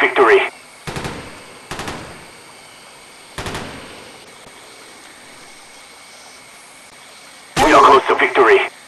victory. We are close to victory.